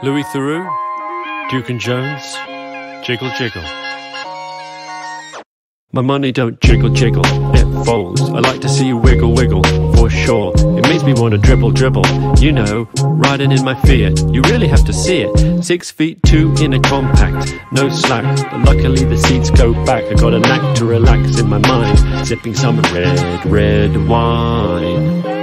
Louis Theroux, Duke and Jones, Jiggle Jiggle. My money don't jiggle jiggle, it folds. I like to see you wiggle wiggle, for sure. It makes me want to dribble dribble. You know, riding in my Fiat, you really have to see it. Six feet two in a compact, no slack. But luckily the seats go back. I got a knack to relax in my mind, sipping some red, red wine.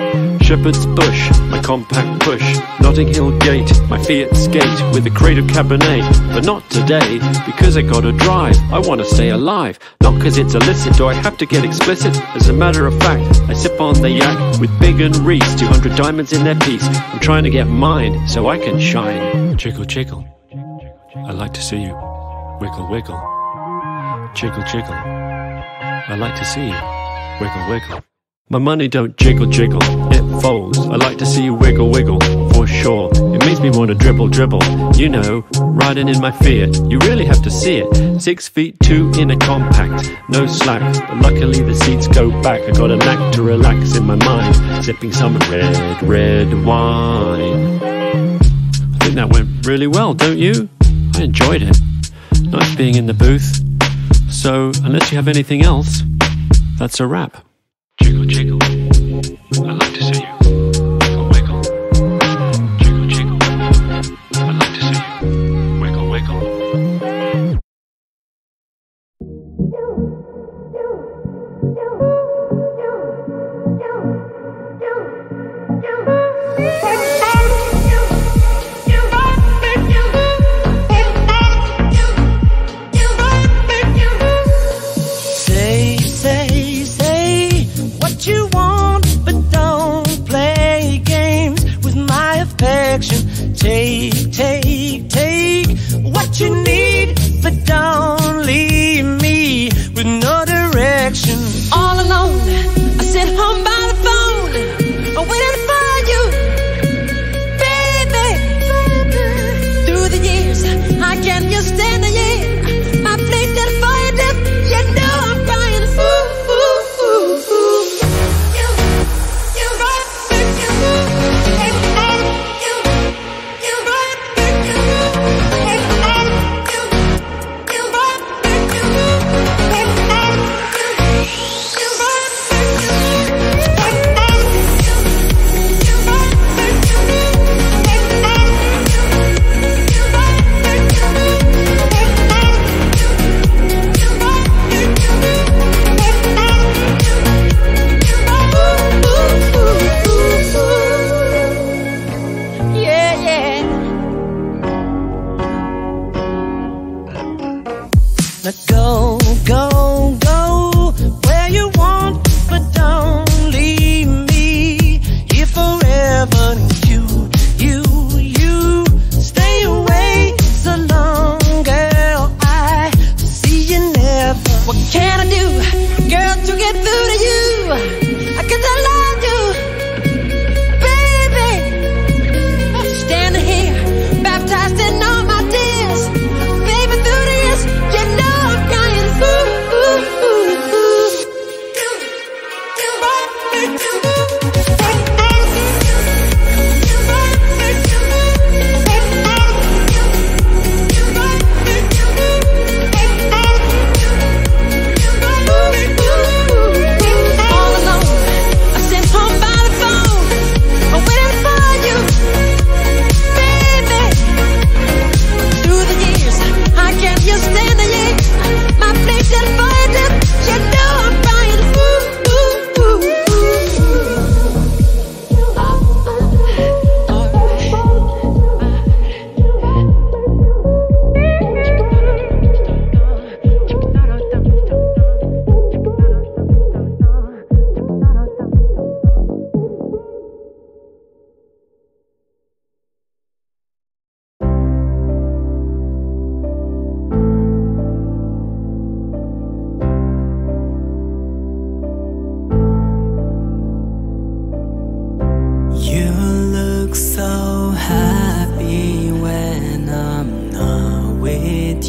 Shepherd's Bush, my compact push, Notting Hill Gate, my Fiat skate with a crate of Cabernet. But not today, because I gotta drive. I wanna stay alive, not cause it's illicit do I have to get explicit. As a matter of fact, I sip on the yak with Big and Reese, 200 diamonds in their piece. I'm trying to get mine so I can shine. Jiggle, jiggle. I like to see you. Wiggle, wiggle. Jiggle, jiggle. I like to see you. Wiggle, wiggle. My money don't jiggle jiggle, folds. I like to see you wiggle wiggle, for sure. It makes me want to dribble dribble. You know, riding in my Fiat, you really have to see it. Six feet two in a compact, no slack. But luckily the seats go back. I got a knack to relax in my mind, sipping some red, red wine. I think that went really well, don't you? I enjoyed it. Nice being in the booth. So, unless you have anything else, that's a wrap. Jiggle, jiggle.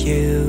You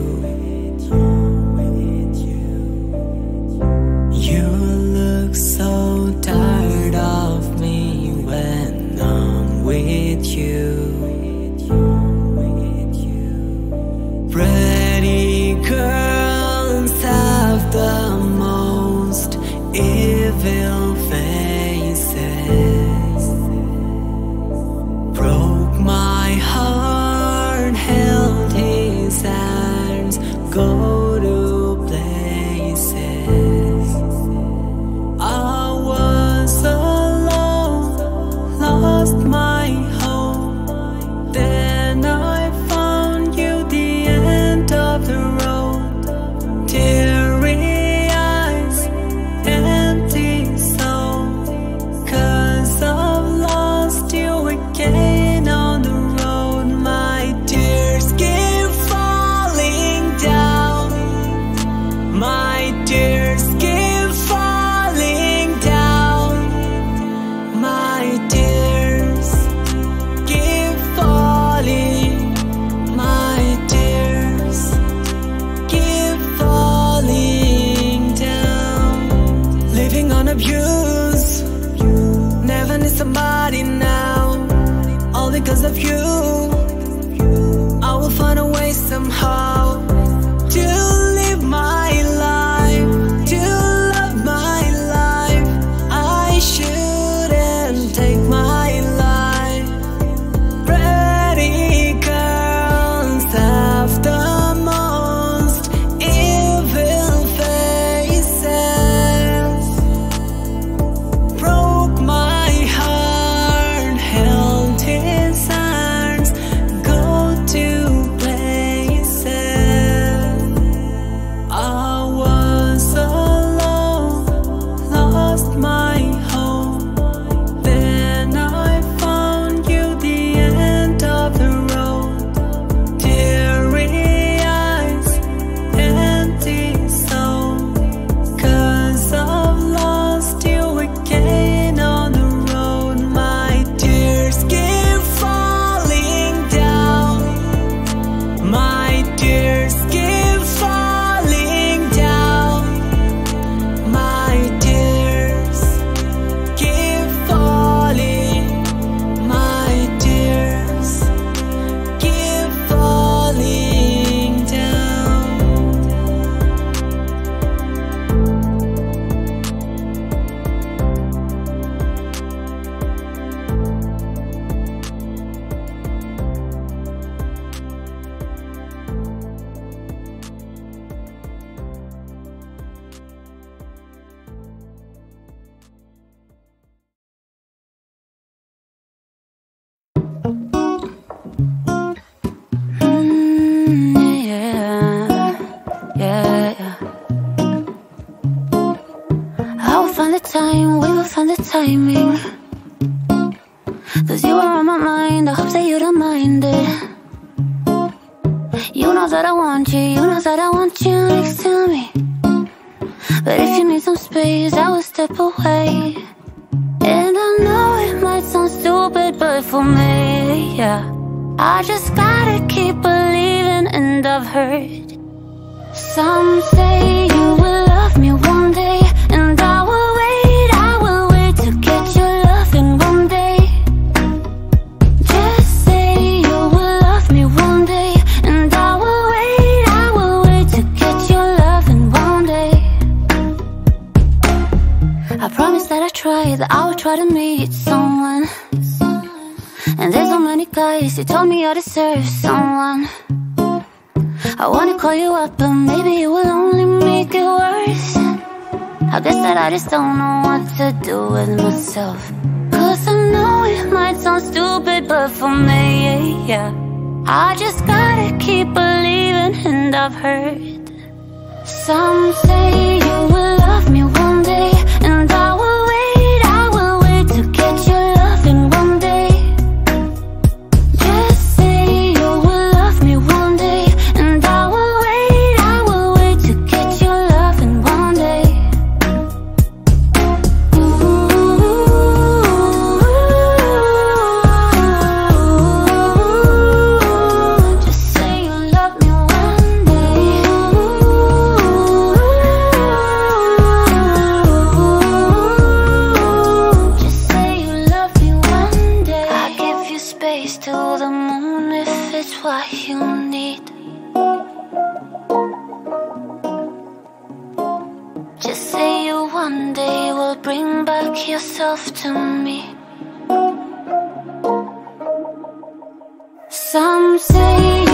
the time, we will find the timing. Cause you are on my mind, I hope that you don't mind it. You know that I want you, you know that I want you next to me. But if you need some space, I will step away. And I know it might sound stupid, but for me, yeah. I just gotta keep believing, and I've heard some say you will love me one day, that I will try to meet someone. And there's so many guys, you told me I deserve someone. I wanna call you up, but maybe it will only make it worse. I guess that I just don't know what to do with myself. Cause I know it might sound stupid, but for me, yeah. I just gotta keep believing, and I've heard some say you will love me Some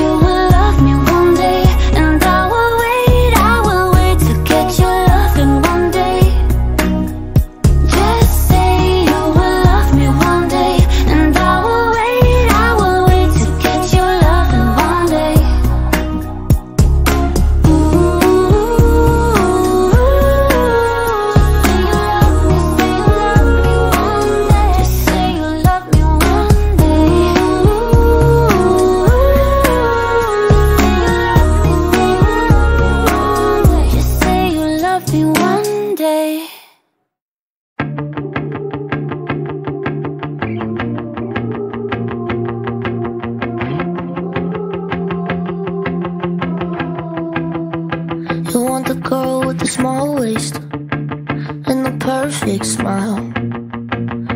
perfect smile.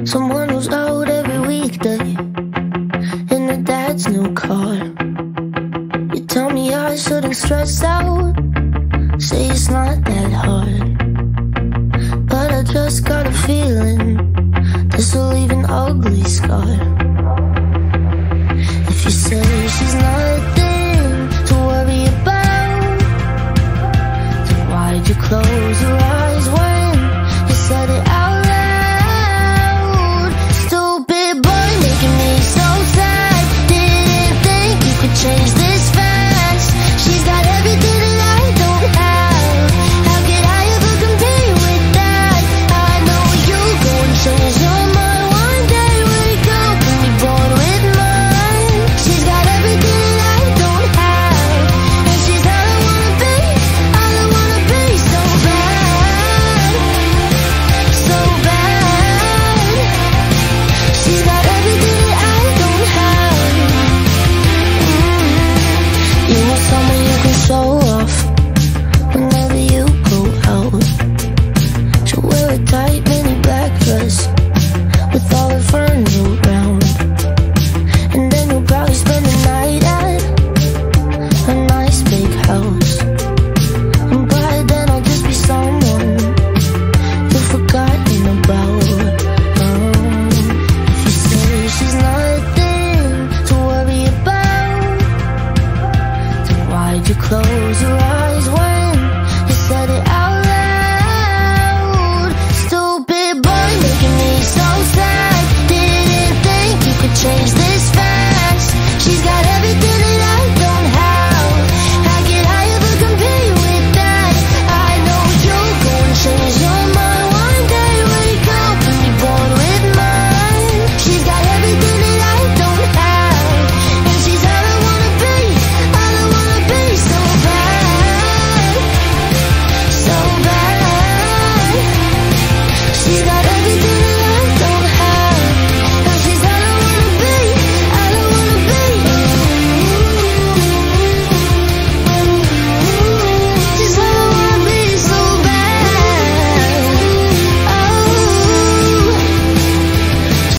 Someone who's out every weekday in the dad's new car. You tell me I shouldn't stress out, say it's not that hard. But I just got a feeling this will leave an ugly scar.